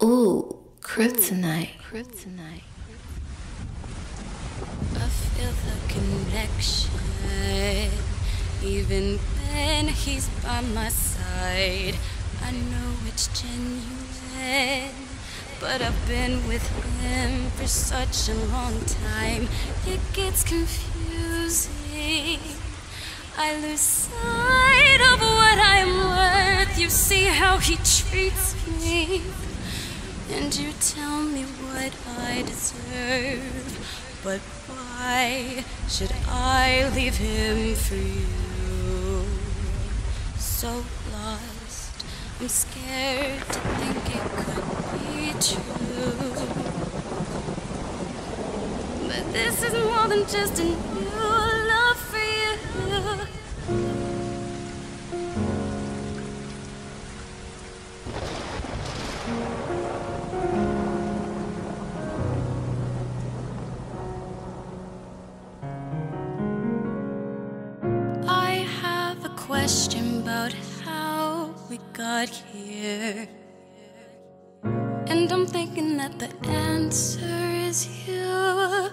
Ooh, kryptonite. Kryptonite. I feel the connection. Even when he's by my side, I know it's genuine. But I've been with him for such a long time, it gets confusing. I lose sight of what I'm worth. You see how he treats me. And you tell me what I deserve. But why should I leave him for you? So lost, I'm scared to think it could be true. But this is more than just a we got here. And I'm thinking that the answer is you.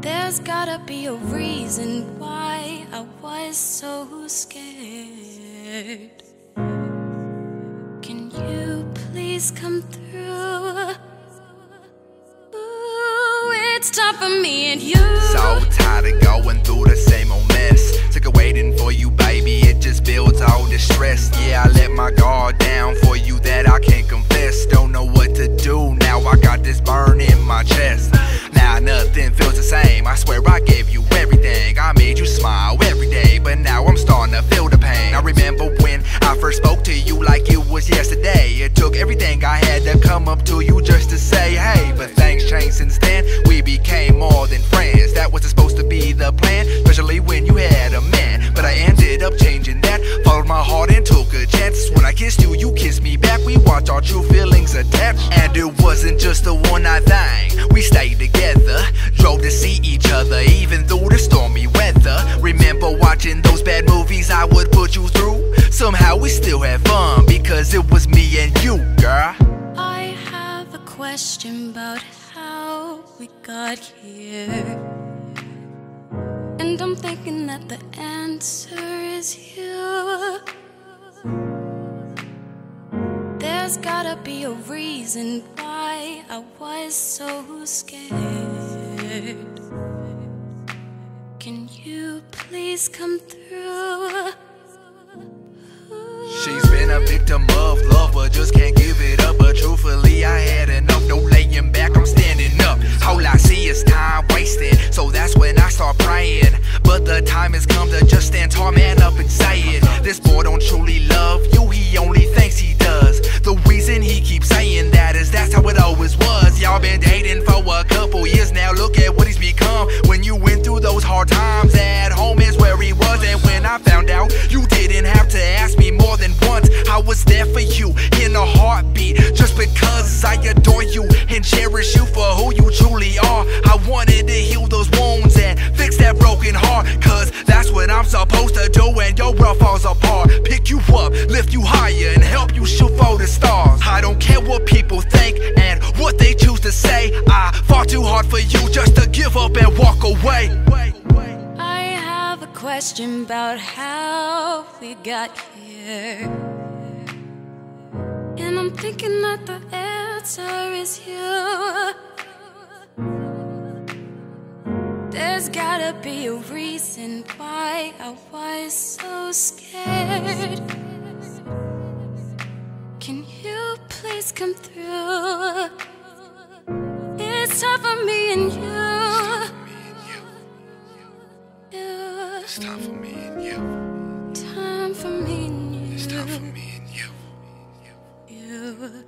There's gotta be a reason why I was so scared. Can you please come through? Time for me and you. So tired of going through the same old mess. Sick of waiting for you, baby. It just builds all this stress. Yeah, I let my guard down for you that I can't confess. Don't know what to do now. I got this burn in my chest. Now nothing feels the same. I swear I gave you everything. I made you smile every day, but now I'm starting to feel the pain. I remember when I first spoke to you like it was yesterday. It took everything I had to come up to you just to say hey. Heart and took a chance. When I kissed you, you kissed me back. We watched our true feelings attach. And it wasn't just a one night thing. We stayed together, drove to see each other, even through the stormy weather. Remember watching those bad movies I would put you through? Somehow we still had fun because it was me and you, girl. I have a question about how we got here. And I'm thinking that the answer is you. Be a reason why I was so scared. Can you please come through? She's been a victim of love, but just can't give it up. But truthfully, I had enough. No laying back, I'm standing up. All I see is time wasted, so that's when I start praying. But the time has come to just stand tall, man up and say it. This boy don't truly hard times at home is where he was, and when I found out you didn't have to ask me more than once, I was there for you in a heartbeat. Just because I adore you and cherish you for who you truly are. I wanted to heal those wounds and fix that broken heart. Cause that's what I'm supposed to do when your world falls apart. Pick you up, lift you higher, and help you shoot for the stars. I don't care what people think and what they choose to say. I fought too hard for you just to give up and walk away. Question about how we got here. And I'm thinking that the answer is you. There's gotta be a reason why I was so scared. Can you please come through? It's time for me and you. It's time for me and you. Time for me and you. It's time for me and you. you.